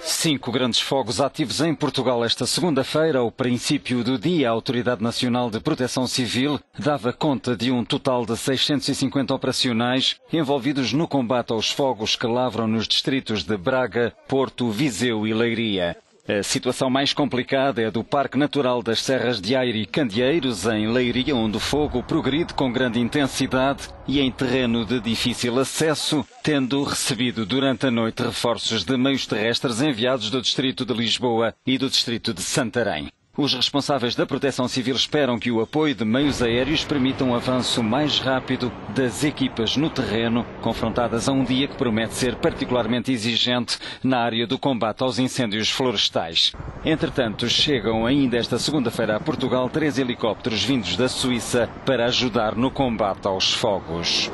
Cinco grandes fogos ativos em Portugal esta segunda-feira. Ao princípio do dia, a Autoridade Nacional de Proteção Civil dava conta de um total de 650 operacionais envolvidos no combate aos fogos que lavram nos distritos de Braga, Porto, Viseu e Leiria. A situação mais complicada é a do Parque Natural das Serras de Aire e Candeeiros, em Leiria, onde o fogo progride com grande intensidade e em terreno de difícil acesso, tendo recebido durante a noite reforços de meios terrestres enviados do Distrito de Lisboa e do Distrito de Santarém. Os responsáveis da Proteção Civil esperam que o apoio de meios aéreos permita um avanço mais rápido das equipas no terreno, confrontadas a um dia que promete ser particularmente exigente na área do combate aos incêndios florestais. Entretanto, chegam ainda esta segunda-feira a Portugal três helicópteros vindos da Suíça para ajudar no combate aos fogos.